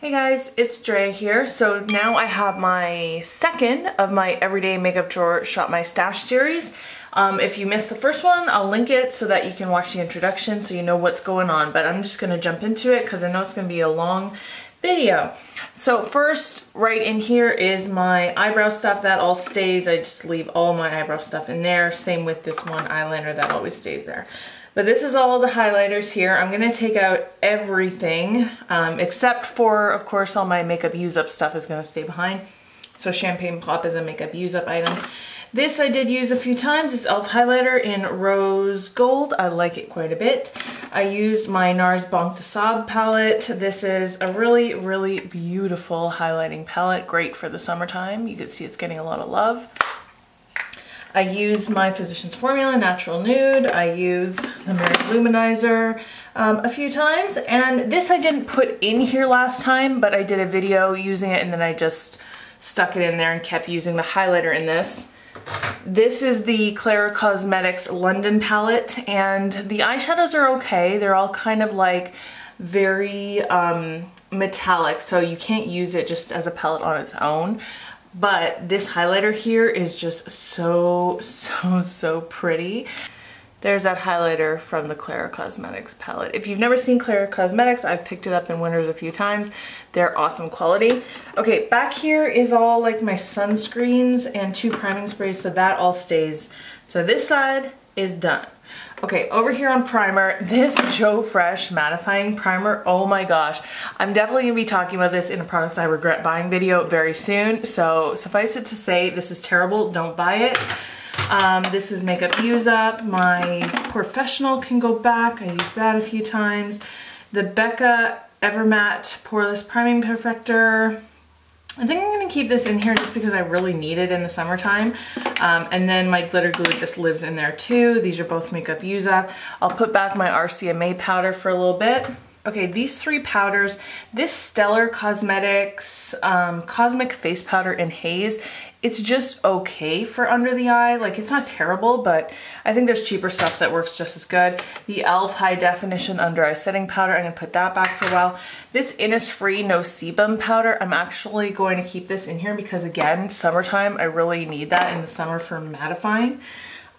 Hey guys, it's Drea here. So now I have my second of my Everyday Makeup Drawer Shop My Stash series. Um, if you missed the first one, I'll link it so that you can watch the introduction so you know what's going on. But I'm just going to jump into it because I know it's going to be a long video. So first, right in here is my eyebrow stuff. That all stays. I just leave all my eyebrow stuff in there. Same with this one eyeliner that always stays there. But this is all the highlighters here. I'm gonna take out everything, um, except for, of course, all my makeup use-up stuff is gonna stay behind. So Champagne Pop is a makeup use-up item. This I did use a few times. It's e.l.f. highlighter in Rose Gold. I like it quite a bit. I used my NARS Banque de Sable palette. This is a really, really beautiful highlighting palette. Great for the summertime. You can see it's getting a lot of love. I used my Physicians Formula Natural Nude. I used the Mary-Lou Manizer um, a few times. And this I didn't put in here last time, but I did a video using it and then I just stuck it in there and kept using the highlighter in this. This is the Klara Cosmetics London palette and the eyeshadows are okay. They're all kind of like very um, metallic, so you can't use it just as a palette on its own. But this highlighter here is just so, so, so pretty. There's that highlighter from the Klara Cosmetics palette. If you've never seen Klara Cosmetics, I've picked it up in Winners a few times. They're awesome quality. Okay, back here is all like my sunscreens and two priming sprays, so that all stays. So this side is done. Okay, over here on primer, this Joe Fresh mattifying primer, oh my gosh. I'm definitely gonna be talking about this in a products I regret buying video very soon. So suffice it to say, this is terrible, don't buy it. Um, this is Makeup Use Up. My Professional can go back. I used that a few times. The Becca Evermatte Poreless Priming Perfector. I think I'm gonna keep this in here just because I really need it in the summertime. Um, and then my glitter glue just lives in there too. These are both Makeup Use Up. I'll put back my RCMA powder for a little bit. Okay, these three powders, this Stellar Cosmetics um, Cosmic Face Powder in Haze, it's just okay for under the eye. Like it's not terrible, but I think there's cheaper stuff that works just as good. The e.l.f. High Definition Under Eye Setting Powder, I'm gonna put that back for a while. This Innisfree No Sebum Powder, I'm actually going to keep this in here because again, summertime, I really need that in the summer for mattifying.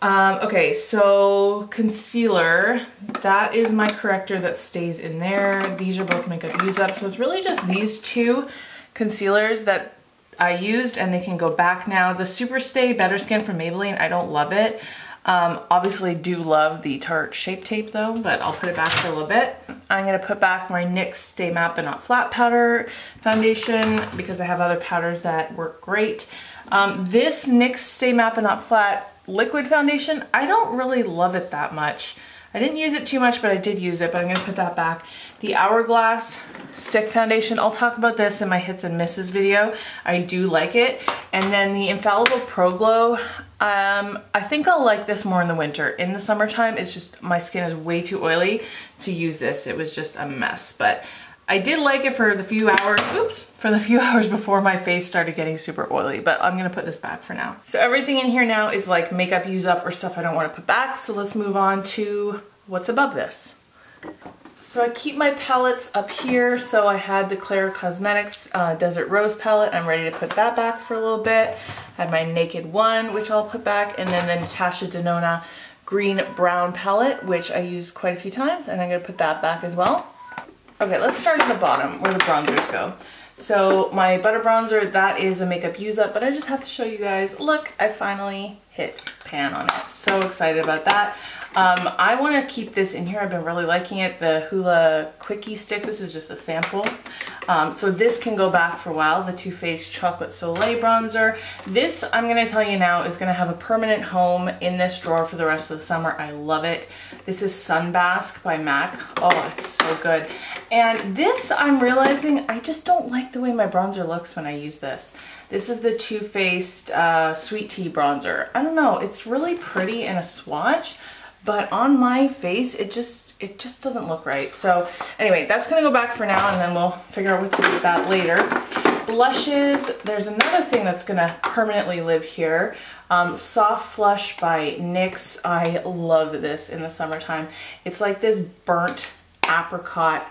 Um, okay, so concealer, that is my corrector that stays in there. These are both makeup use up. So it's really just these two concealers that I used and they can go back now. The Super Stay Better Skin from Maybelline, I don't love it. Um, obviously do love the Tarte Shape Tape though, but I'll put it back for a little bit. I'm gonna put back my NYX Stay Matte But Not Flat Powder Foundation because I have other powders that work great. Um, this NYX Stay Matte But Not Flat liquid foundation, I don't really love it that much. I didn't use it too much, but I did use it, but I'm gonna put that back. The Hourglass Stick Foundation, I'll talk about this in my hits and misses video. I do like it. And then the Infallible Pro Glow, um, I think I'll like this more in the winter. In the summertime, it's just, my skin is way too oily to use this. It was just a mess, but I did like it for the few hours, oops, for the few hours before my face started getting super oily, but I'm gonna put this back for now. So everything in here now is like makeup use up or stuff I don't wanna put back. So let's move on to what's above this. So I keep my palettes up here. So I had the Klara Cosmetics uh, Desert Rose palette. I'm ready to put that back for a little bit. I have my Naked One, which I'll put back, and then the Natasha Denona Green Brown palette, which I use quite a few times, and I'm gonna put that back as well. Okay, let's start at the bottom where the bronzers go. So my butter bronzer, that is a makeup use up, but I just have to show you guys, look, I finally hit pan on it. So excited about that. Um, I want to keep this in here. I've been really liking it. The Hoola Quickie Stick. This is just a sample. Um, so this can go back for a while. The Too Faced Chocolate Soleil Bronzer. This, I'm going to tell you now, is going to have a permanent home in this drawer for the rest of the summer. I love it. This is Sunbasque by MAC. Oh, it's so good. And this, I'm realizing, I just don't like the way my bronzer looks when I use this. This is the Too Faced uh, Sweet Tea Bronzer. I don't know, it's really pretty in a swatch, but on my face, it just, it just doesn't look right. So anyway, that's gonna go back for now and then we'll figure out what to do with that later. Blushes, there's another thing that's gonna permanently live here. Um, Soft Flush by NYX. I love this in the summertime. It's like this burnt apricot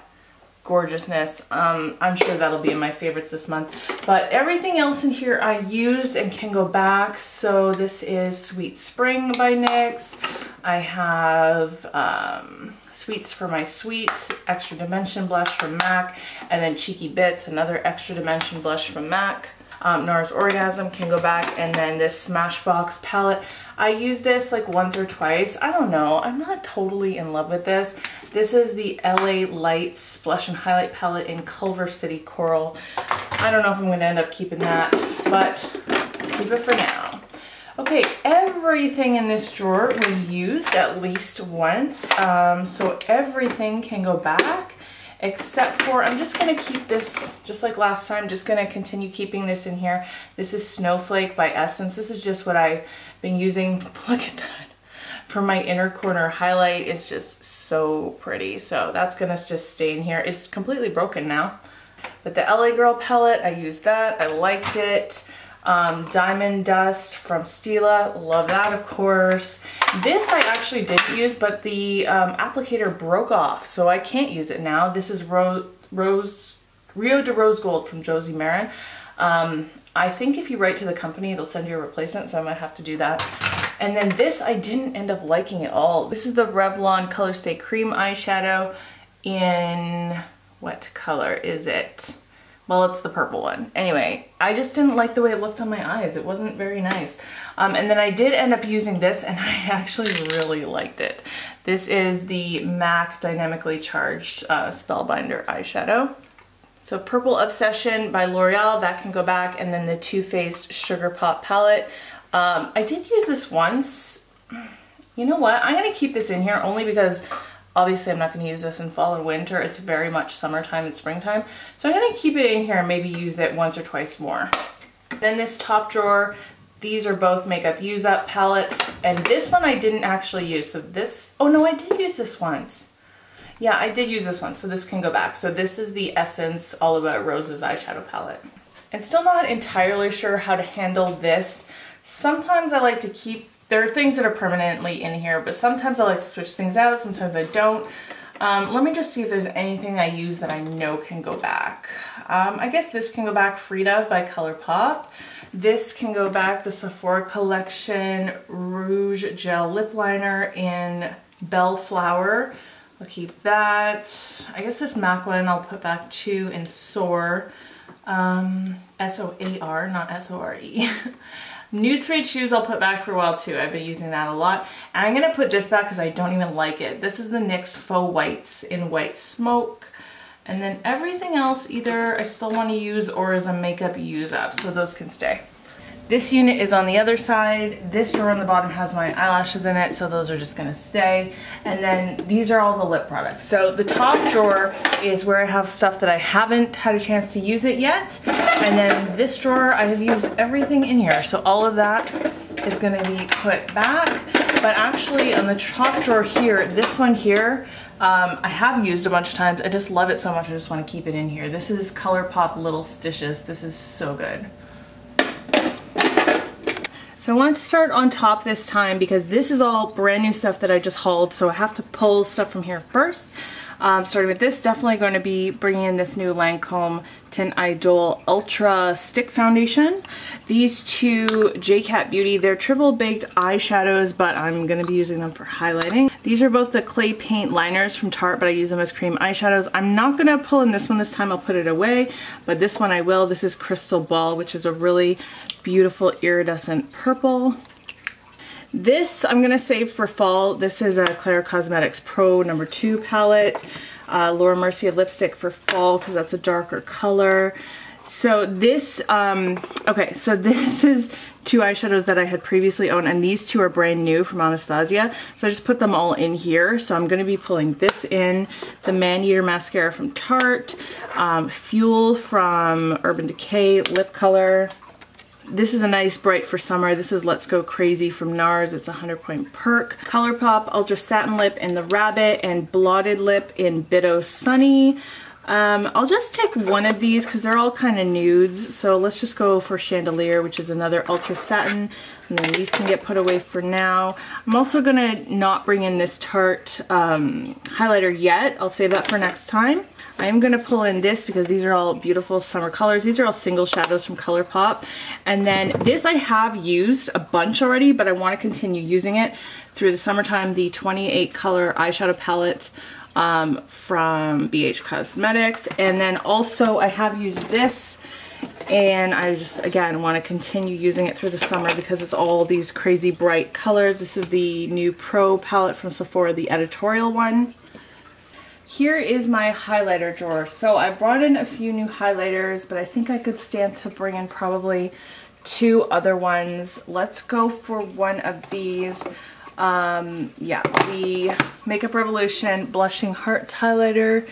gorgeousness. Um, I'm sure that'll be in my favorites this month. But everything else in here I used and can go back. So this is Sweet Spring by NYX. I have um, Sweets for My Sweets, Extra Dimension Blush from MAC, and then Cheeky Bits, another Extra Dimension Blush from MAC. Um, NARS Orgasm can go back, and then this Smashbox palette. I use this like once or twice. I don't know. I'm not totally in love with this. This is the LA Lights Blush and Highlight Palette in Culver City Coral. I don't know if I'm going to end up keeping that, but keep it for now. Okay, everything in this drawer was used at least once, um, so everything can go back except for, I'm just gonna keep this, just like last time, just gonna continue keeping this in here. This is Snowflake by Essence. This is just what I've been using, look at that, for my inner corner highlight. It's just so pretty. So that's gonna just stay in here. It's completely broken now. But the LA Girl palette, I used that, I liked it. Um, Diamond Dust from Stila, love that of course. This I actually did use, but the um, applicator broke off, so I can't use it now. This is Ro Rose Rio de Rose Gold from Josie Maran. Um, I think if you write to the company, they'll send you a replacement, so I might have to do that. And then this I didn't end up liking at all. This is the Revlon Color Stay Cream Eyeshadow in, what color is it? Well, it's the purple one. Anyway, I just didn't like the way it looked on my eyes. It wasn't very nice. Um, and then I did end up using this and I actually really liked it. This is the MAC Dynamically Charged uh, Spellbinder eyeshadow. So Purple Obsession by L'Oreal, that can go back. And then the Too Faced Sugar Pop palette. Um, I did use this once. You know what? I'm going to keep this in here only because Obviously, I'm not going to use this in fall and winter. It's very much summertime and springtime. So I'm going to keep it in here and maybe use it once or twice more. Then this top drawer, these are both makeup use up palettes. And this one I didn't actually use. So this, oh no, I did use this once. Yeah, I did use this one, so this can go back. So this is the Essence All About Roses eyeshadow palette. And still not entirely sure how to handle this. Sometimes I like to keep there are things that are permanently in here, but sometimes I like to switch things out, sometimes I don't. Um, let me just see if there's anything I use that I know can go back. Um, I guess this can go back Frida by ColourPop. This can go back the Sephora Collection Rouge Gel Lip Liner in Bellflower. I'll keep that. I guess this MAC one I'll put back too in Soar. Um, S-O-A-R, not S-O-R-E. Nude Suede Shoes I'll put back for a while too. I've been using that a lot. And I'm going to put this back because I don't even like it. This is the NYX Faux Whites in White Smoke. And then everything else either I still want to use or as a makeup use up. So those can stay. This unit is on the other side. This drawer on the bottom has my eyelashes in it, so those are just gonna stay. And then these are all the lip products. So the top drawer is where I have stuff that I haven't had a chance to use it yet. And then this drawer, I have used everything in here. So all of that is gonna be put back. But actually on the top drawer here, this one here, um, I have used a bunch of times. I just love it so much, I just wanna keep it in here. This is ColourPop Little Stitches. This is so good. So I wanted to start on top this time because this is all brand new stuff that I just hauled. So I have to pull stuff from here first. Um, starting with this, definitely going to be bringing in this new Lancome Teint Idole Ultra Stick Foundation. These two JCat Beauty, they're triple baked eyeshadows, but I'm going to be using them for highlighting. These are both the clay paint liners from Tarte, but I use them as cream eyeshadows. I'm not going to pull in this one this time, I'll put it away, but this one I will. This is Crystal Ball, which is a really beautiful iridescent purple. This I'm going to save for fall. This is a Claire Cosmetics Pro number 2 palette. Uh, Laura Mercier lipstick for fall because that's a darker color. So this, um, okay, so this is two eyeshadows that I had previously owned and these two are brand new from Anastasia. So I just put them all in here. So I'm going to be pulling this in, the Man-Eater Mascara from Tarte, um, Fuel from Urban Decay Lip Color, this is a nice bright for summer. This is Let's Go Crazy from NARS. It's a 100 point perk. ColourPop Ultra Satin Lip in the Rabbit and Blotted Lip in Bitto Sunny. Um, I'll just take one of these because they're all kind of nudes. So let's just go for Chandelier, which is another Ultra Satin. And then these can get put away for now. I'm also to not bring in this Tarte um, highlighter yet. I'll save that for next time. I am to pull in this because these are all beautiful summer colors. These are all single shadows from ColourPop. And then this I have used a bunch already, but I want to continue using it through the summertime. The 28 color eyeshadow palette um, from BH Cosmetics. And then also I have used this and I just again want to continue using it through the summer because it's all these crazy bright colors. This is the new Pro palette from Sephora, the editorial one. Here is my highlighter drawer. So I brought in a few new highlighters, but I think I could stand to bring in probably two other ones. Let's go for one of these. Um, yeah, the Makeup Revolution Blushing Hearts highlighter.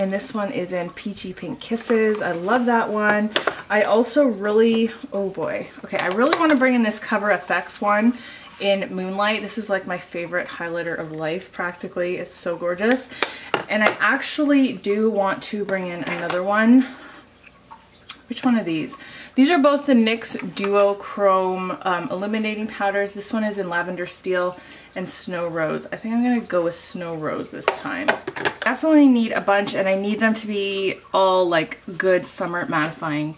And this one is in Peachy Pink Kisses. I love that one. I also really, oh boy. Okay, I really want to bring in this Cover FX one in Moonlight. This is like my favorite highlighter of life practically. It's so gorgeous. And I actually do want to bring in another one. Which one of these? These are both the NYX Duo Chrome um, Illuminating Powders. This one is in Lavender Steel and Snow Rose. I think I'm going to go with Snow Rose this time. Definitely need a bunch and I need them to be all like good summer mattifying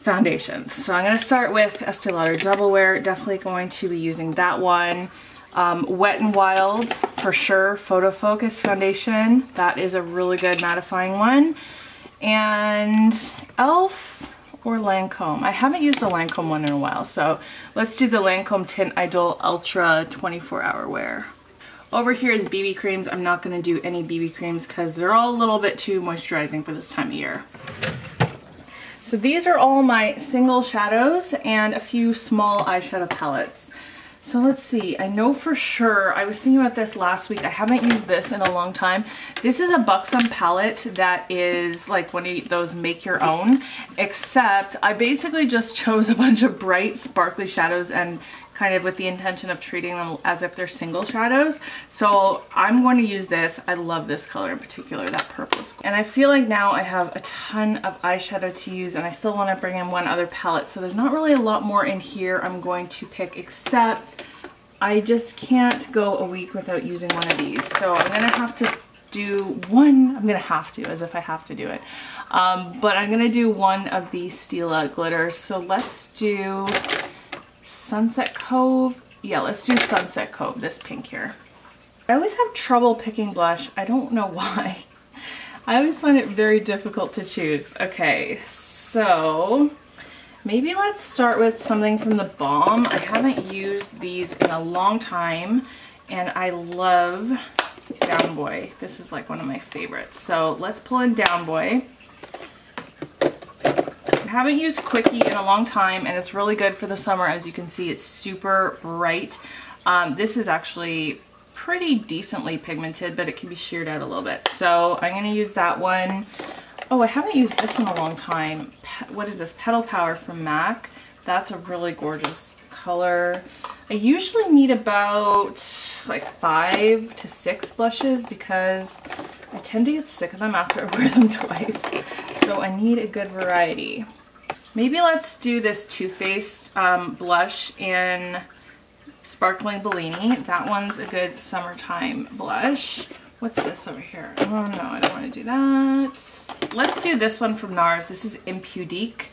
foundations. So I'm going to start with Estee Lauder Double Wear. Definitely going to be using that one. Um, Wet n Wild, for sure, Photo Focus Foundation. That is a really good mattifying one. And e.l.f. or Lancome. I haven't used the Lancome one in a while, so let's do the Lancome Teint Idole Ultra 24 Hour Wear. Over here is BB creams. I'm not going to do any BB creams because they're all a little bit too moisturizing for this time of year. So these are all my single shadows and a few small eyeshadow palettes. So let's see, I know for sure, I was thinking about this last week, I haven't used this in a long time. This is a Buxom palette that is like one of those make your own, except I basically just chose a bunch of bright sparkly shadows and kind of with the intention of treating them as if they're single shadows. So I'm going to use this. I love this color in particular, that purple. And I feel like now I have a ton of eyeshadow to use and I still want to bring in one other palette. So there's not really a lot more in here I'm going to pick except I just can't go a week without using one of these. So I'm to have to do one, I'm gonna have to, as if I have to do it. Um, but I'm gonna do one of these Stila glitters. So let's do Sunset Cove. Yeah, let's do Sunset Cove, this pink here. I always have trouble picking blush. I don't know why. I always find it very difficult to choose. Okay, so maybe let's start with something from the Balm. I haven't used these in a long time and I love Down Boy. This is like one of my favorites. So let's pull in Down Boy I haven't used Quickie in a long time and it's really good for the summer. As you can see, it's super bright. Um, this is actually pretty decently pigmented, but it can be sheared out a little bit. So I'm going to use that one. Oh, I haven't used this in a long time. Pe what is this? Petal Power from MAC. That's a really gorgeous color. I usually need about like five to six blushes because I tend to get sick of them after I wear them twice. So I need a good variety. Maybe let's do this Too Faced um, blush in Sparkling Bellini. That one's a good summertime blush. What's this over here? Oh no, I don't want to do that. Let's do this one from NARS. This is Impudique,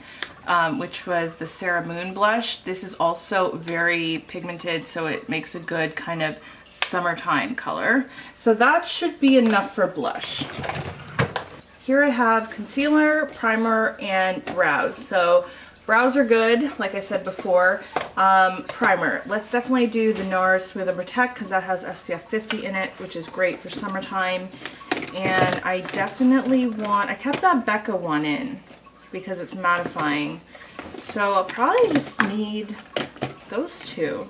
um, which was the Sarah Moon blush. This is also very pigmented, so it makes a good kind of summertime color. So that should be enough for blush. Here I have concealer, primer, and brows. So brows are good, like I said before. Um, primer, let's definitely do the NARS Smooth and Protect because that has SPF 50 in it, which is great for summertime. And I definitely want, I kept that Becca one in because it's mattifying. So I'll probably just need those two.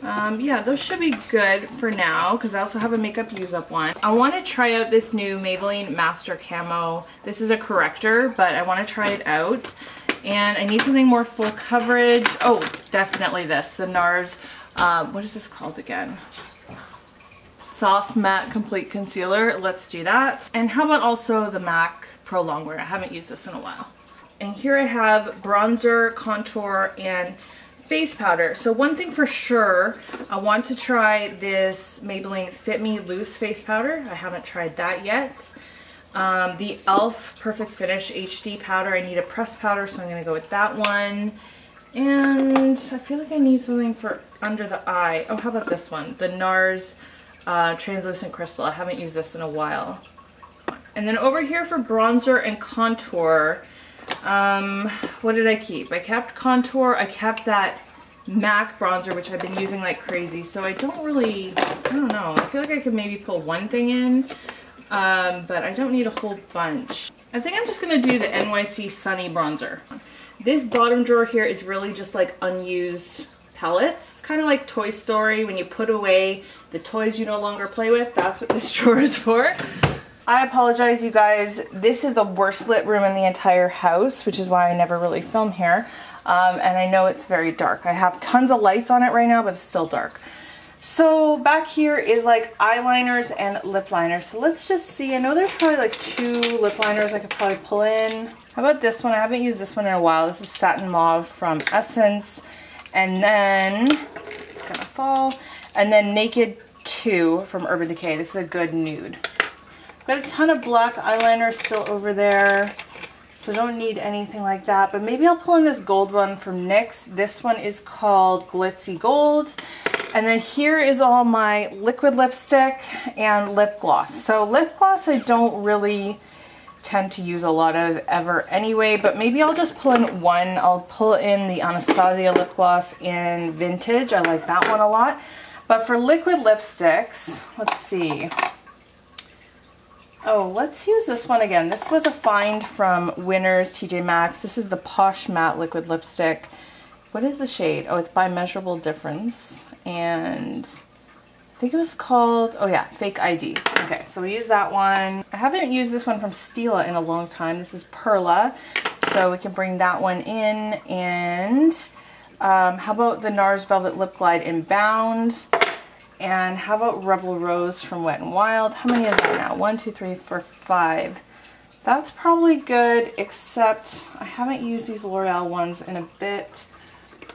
Um, yeah, those should be good for now because I also have a makeup use up one. I want to try out this new Maybelline Master Camo. This is a corrector, but I want to try it out. And I need something more full coverage. Oh, definitely this, the NARS, um, what is this called again? Soft Matte Complete Concealer. Let's do that. And how about also the MAC Pro Longwear. I haven't used this in a while. And here I have bronzer, contour, and face powder. So one thing for sure, I want to try this Maybelline Fit Me Loose Face Powder. I haven't tried that yet. Um, the e.l.f. Perfect Finish HD powder. I need a pressed powder, so I'm going to go with that one. And I feel like I need something for under the eye. Oh, how about this one? The NARS uh, Translucent Crystal. I haven't used this in a while. And then over here for bronzer and contour, um, what did I keep? I kept contour. I kept that MAC bronzer, which I've been using like crazy. So I don't really, I don't know. I feel like I could maybe pull one thing in, um, but I don't need a whole bunch. I think I'm just to do the NYC Sunny bronzer. This bottom drawer here is really just like unused palettes. It's kind of like Toy Story when you put away the toys you no longer play with. That's what this drawer is for. I apologize, you guys. This is the worst lit room in the entire house, which is why I never really film here. Um, and I know it's very dark. I have tons of lights on it right now, but it's still dark. So back here is like eyeliners and lip liners. So let's just see. I know there's probably like two lip liners I could probably pull in. How about this one? I haven't used this one in a while. This is Satin Mauve from Essence. And then, it's gonna fall. And then Naked 2 from Urban Decay. This is a good nude. Got a ton of black eyeliner still over there. So don't need anything like that. But maybe I'll pull in this gold one from NYX. This one is called Glitzy Gold. And then here is all my liquid lipstick and lip gloss. So lip gloss I don't really tend to use a lot of ever anyway, but maybe I'll just pull in one. I'll pull in the Anastasia lip gloss in Vintage. I like that one a lot. But for liquid lipsticks, let's see. Oh, let's use this one again. This was a find from Winners TJ Maxx. This is the Posh Matte Liquid Lipstick. What is the shade? Oh, it's by Measurable Difference. And I think it was called, oh yeah, Fake ID. Okay, so we use that one. I haven't used this one from Stila in a long time. This is Perla. So we can bring that one in. And um, how about the NARS Velvet Lip Glide in Bound? And how about Rebel Rose from Wet n Wild? How many is that now? One, two, three, four, five. That's probably good, except I haven't used these L'Oreal ones in a bit.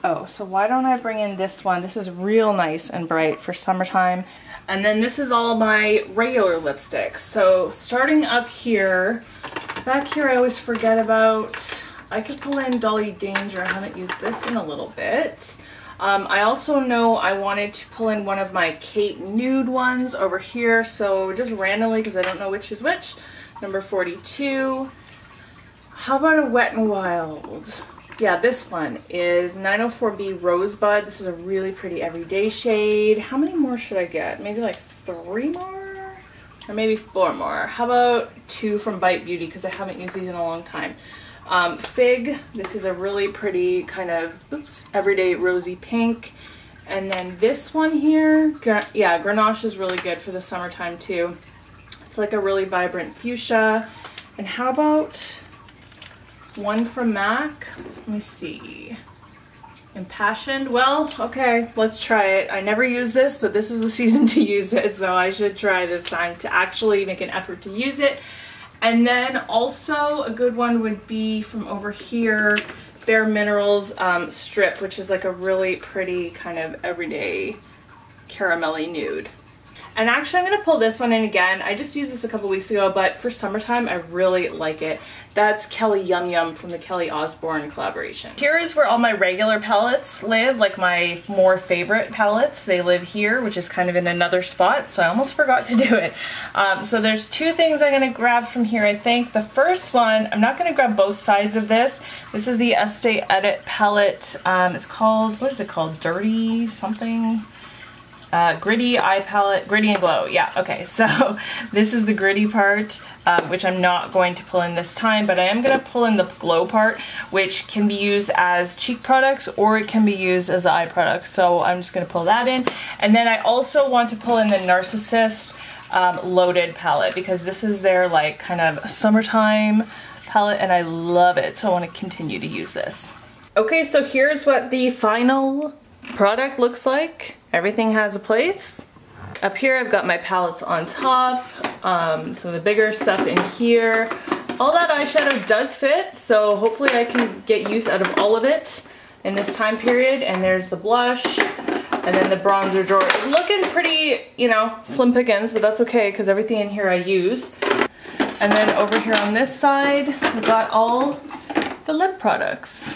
Oh, so why don't I bring in this one? This is real nice and bright for summertime. And then this is all my regular lipsticks. So starting up here, back here I always forget about, I could pull in Dolly Danger. I haven't used this in a little bit. Um, I also know I wanted to pull in one of my Kate nude ones over here, so just randomly because I don't know which is which. Number 42. How about a Wet n Wild? Yeah, this one is 904B Rosebud. This is a really pretty everyday shade. How many more should I get? Maybe like three more? Or maybe four more. How about two from Bite Beauty because I haven't used these in a long time. Um, Fig, this is a really pretty kind of, oops, everyday rosy pink. And then this one here, yeah, Grenache is really good for the summertime too. It's like a really vibrant fuchsia. And how about one from MAC? Let me see. Impassioned. Well, okay, let's try it. I never use this, but this is the season to use it, so I should try this time to actually make an effort to use it. And then also a good one would be from over here, Bare Minerals um, Strip, which is like a really pretty kind of everyday caramelly nude. And actually I'm going to pull this one in again. I just used this a couple weeks ago, but for summertime I really like it. That's Kelly Yum Yum from the Kelly Osbourne collaboration. Here is where all my regular palettes live, like my more favorite palettes. They live here, which is kind of in another spot, so I almost forgot to do it. Um, so there's two things I'm going to grab from here, I think. The first one, I'm not going to grab both sides of this. This is the Estee Edit palette. Um, it's called, what is it called? Dirty something? Uh, gritty eye palette, gritty and glow, yeah, okay, so this is the gritty part, um, which I'm not going to pull in this time, but I am going to pull in the glow part, which can be used as cheek products or it can be used as eye products, so I'm just going to pull that in. And then I also want to pull in the Narsissist um, Loaded palette, because this is their like kind of summertime palette, and I love it, so I want to continue to use this. Okay, so here's what the final product looks like. Everything has a place. Up here I've got my palettes on top, um, some of the bigger stuff in here. all that eyeshadow does fit, so hopefully I can get use out of all of it in this time period. And there's the blush, and then the bronzer drawer is looking pretty, you know, slim pickings, but that's okay because everything in here I use. And then over here on this side, we've got all the lip products.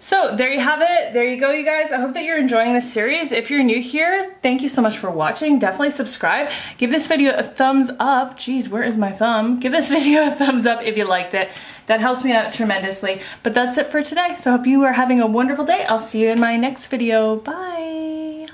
So there you have it. There you go, you guys. I hope that you're enjoying this series. If you're new here, thank you so much for watching. Definitely subscribe. Give this video a thumbs up. Jeez, where is my thumb? Give this video a thumbs up if you liked it. That helps me out tremendously. But that's it for today. So I hope you are having a wonderful day. I'll see you in my next video. Bye.